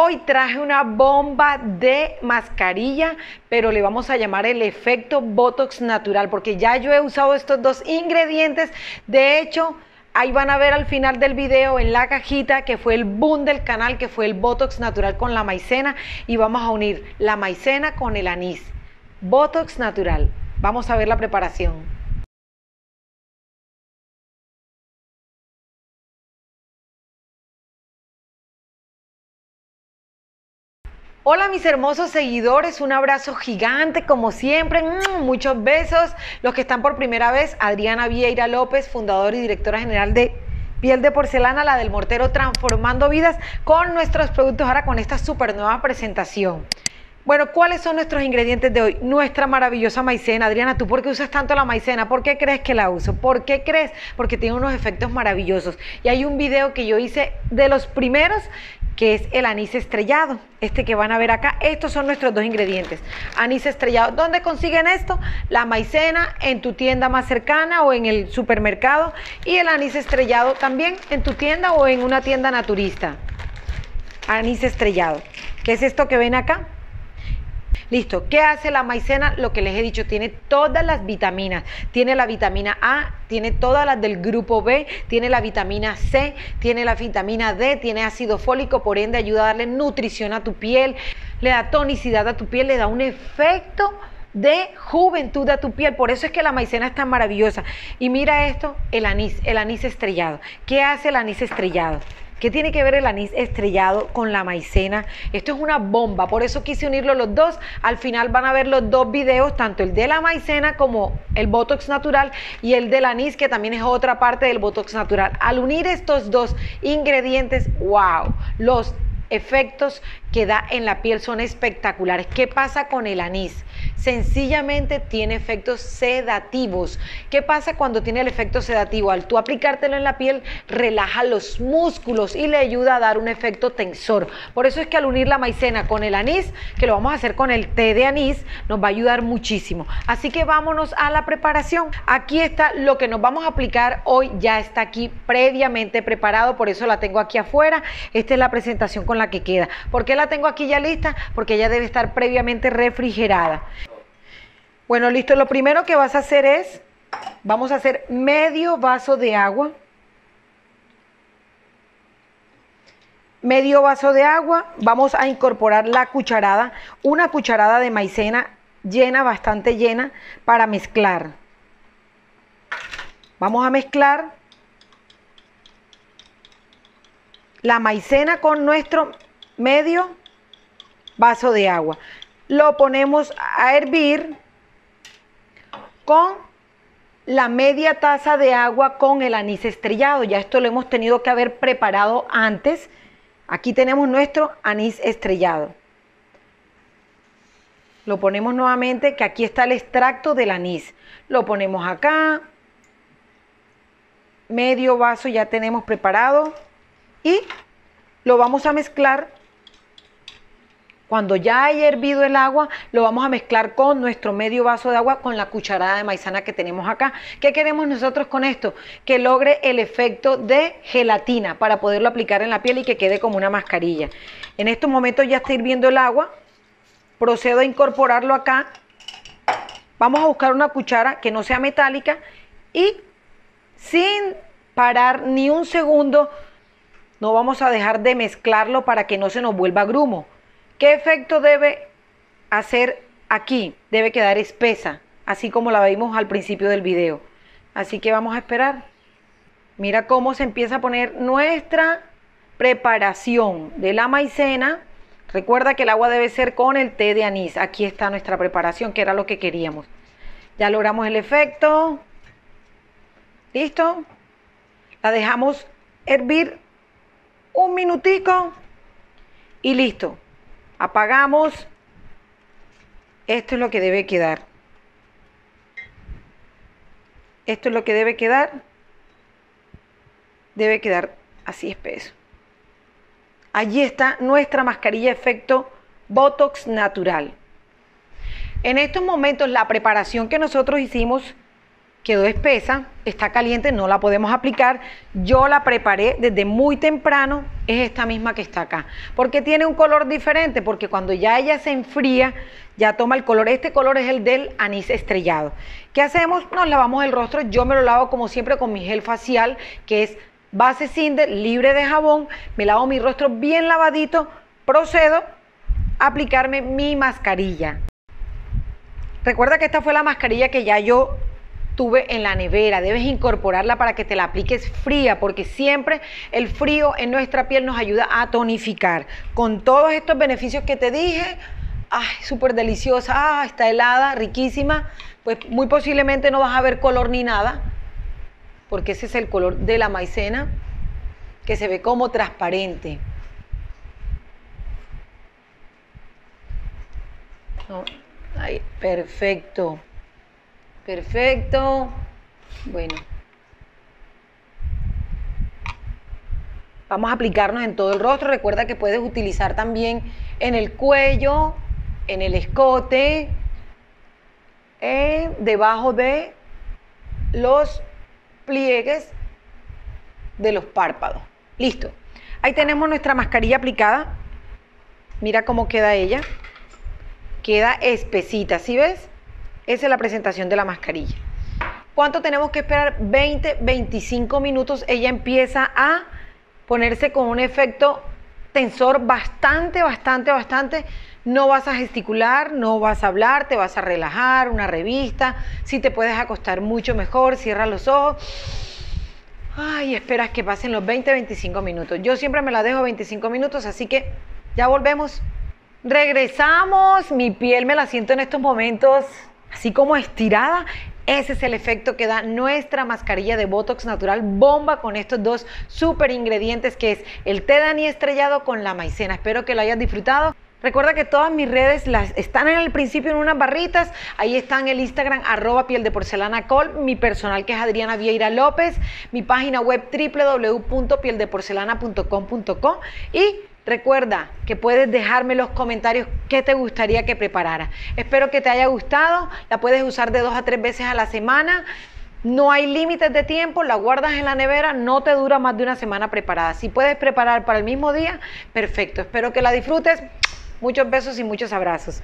Hoy traje una bomba de mascarilla, pero le vamos a llamar el efecto Botox natural, porque ya yo he usado estos dos ingredientes. De hecho, ahí van a ver al final del video en la cajita que fue el boom del canal, que fue el Botox natural con la maicena. Y vamos a unir la maicena con el anís. Botox natural. Vamos a ver la preparación. Hola mis hermosos seguidores, un abrazo gigante como siempre, mm, muchos besos. Los que están por primera vez, Adriana Vieira López, fundadora y directora general de Piel de Porcelana, la del Mortero, transformando vidas con nuestros productos ahora con esta super nueva presentación. Bueno, ¿cuáles son nuestros ingredientes de hoy? Nuestra maravillosa maicena. Adriana, ¿tú por qué usas tanto la maicena? ¿Por qué crees que la uso? ¿Por qué crees? Porque tiene unos efectos maravillosos. Y hay un video que yo hice de los primeros que es el anís estrellado. Este que van a ver acá, estos son nuestros dos ingredientes. Anís estrellado. ¿Dónde consiguen esto? La maicena en tu tienda más cercana o en el supermercado y el anís estrellado también en tu tienda o en una tienda naturista. Anís estrellado. ¿Qué es esto que ven acá? Listo. ¿Qué hace la maicena? Lo que les he dicho, tiene todas las vitaminas. Tiene la vitamina A, tiene todas las del grupo B, tiene la vitamina C, tiene la vitamina D, tiene ácido fólico, por ende ayuda a darle nutrición a tu piel, le da tonicidad a tu piel, le da un efecto de juventud a tu piel. Por eso es que la maicena es tan maravillosa. Y mira esto, el anís, el anís estrellado. ¿Qué hace el anís estrellado? ¿Qué tiene que ver el anís estrellado con la maicena? Esto es una bomba, por eso quise unirlo los dos. Al final van a ver los dos videos, tanto el de la maicena como el Botox natural y el del anís, que también es otra parte del Botox natural. Al unir estos dos ingredientes, wow, los efectos que da en la piel son espectaculares. ¿Qué pasa con el anís? Sencillamente tiene efectos sedativos. ¿Qué pasa cuando tiene el efecto sedativo? Al tú aplicártelo en la piel, relaja los músculos y le ayuda a dar un efecto tensor. Por eso es que al unir la maicena con el anís, que lo vamos a hacer con el té de anís, nos va a ayudar muchísimo. Así que vámonos a la preparación. Aquí está lo que nos vamos a aplicar hoy, ya está aquí previamente preparado, por eso la tengo aquí afuera. Esta es la presentación con la que queda. ¿Por qué la tengo aquí ya lista? Porque ella debe estar previamente refrigerada. Bueno, listo. Lo primero que vas a hacer es, vamos a hacer medio vaso de agua. Medio vaso de agua. Vamos a incorporar la cucharada, una cucharada de maicena llena, bastante llena, para mezclar. Vamos a mezclar la maicena con nuestro medio vaso de agua. Lo ponemos a hervir con la media taza de agua con el anís estrellado. Ya esto lo hemos tenido que haber preparado antes. Aquí tenemos nuestro anís estrellado. Lo ponemos nuevamente, que aquí está el extracto del anís. Lo ponemos acá. Medio vaso ya tenemos preparado. Y lo vamos a mezclar cuando ya haya hervido el agua, lo vamos a mezclar con nuestro medio vaso de agua con la cucharada de maizana que tenemos acá. ¿Qué queremos nosotros con esto? Que logre el efecto de gelatina para poderlo aplicar en la piel y que quede como una mascarilla. En estos momentos ya está hirviendo el agua. Procedo a incorporarlo acá. Vamos a buscar una cuchara que no sea metálica y sin parar ni un segundo, no vamos a dejar de mezclarlo para que no se nos vuelva grumo. ¿Qué efecto debe hacer aquí? Debe quedar espesa, así como la vimos al principio del video. Así que vamos a esperar. Mira cómo se empieza a poner nuestra preparación de la maicena. Recuerda que el agua debe ser con el té de anís. Aquí está nuestra preparación, que era lo que queríamos. Ya logramos el efecto. ¿Listo? La dejamos hervir un minutico y listo apagamos. Esto es lo que debe quedar. Esto es lo que debe quedar. Debe quedar así espeso. Allí está nuestra mascarilla efecto Botox natural. En estos momentos la preparación que nosotros hicimos quedó espesa, está caliente, no la podemos aplicar. Yo la preparé desde muy temprano, es esta misma que está acá. porque tiene un color diferente? Porque cuando ya ella se enfría, ya toma el color. Este color es el del anís estrellado. ¿Qué hacemos? Nos lavamos el rostro. Yo me lo lavo como siempre con mi gel facial, que es base Cinder, libre de jabón. Me lavo mi rostro bien lavadito. Procedo a aplicarme mi mascarilla. Recuerda que esta fue la mascarilla que ya yo tuve en la nevera. Debes incorporarla para que te la apliques fría, porque siempre el frío en nuestra piel nos ayuda a tonificar. Con todos estos beneficios que te dije, ay, súper deliciosa, ah, está helada, riquísima, pues muy posiblemente no vas a ver color ni nada, porque ese es el color de la maicena, que se ve como transparente. Ay, perfecto. Perfecto. Bueno. Vamos a aplicarnos en todo el rostro. Recuerda que puedes utilizar también en el cuello, en el escote, debajo de los pliegues de los párpados. Listo. Ahí tenemos nuestra mascarilla aplicada. Mira cómo queda ella. Queda espesita, ¿sí ves? Esa es la presentación de la mascarilla. ¿Cuánto tenemos que esperar? 20, 25 minutos. Ella empieza a ponerse con un efecto tensor bastante, bastante, bastante. No vas a gesticular, no vas a hablar, te vas a relajar, una revista. Si te puedes acostar mucho mejor, cierra los ojos. Ay, esperas que pasen los 20, 25 minutos. Yo siempre me la dejo 25 minutos, así que ya volvemos. Regresamos, mi piel me la siento en estos momentos así como estirada. Ese es el efecto que da nuestra mascarilla de Botox natural bomba con estos dos super ingredientes que es el té de estrellado con la maicena. Espero que lo hayas disfrutado. Recuerda que todas mis redes las están en el principio en unas barritas. Ahí están el Instagram arroba piel de porcelana col, mi personal que es Adriana Vieira López, mi página web www.pieldeporcelana.com.co y Recuerda que puedes dejarme los comentarios qué te gustaría que preparara. Espero que te haya gustado. La puedes usar de dos a tres veces a la semana. No hay límites de tiempo, la guardas en la nevera, no te dura más de una semana preparada. Si puedes preparar para el mismo día, perfecto. Espero que la disfrutes. Muchos besos y muchos abrazos.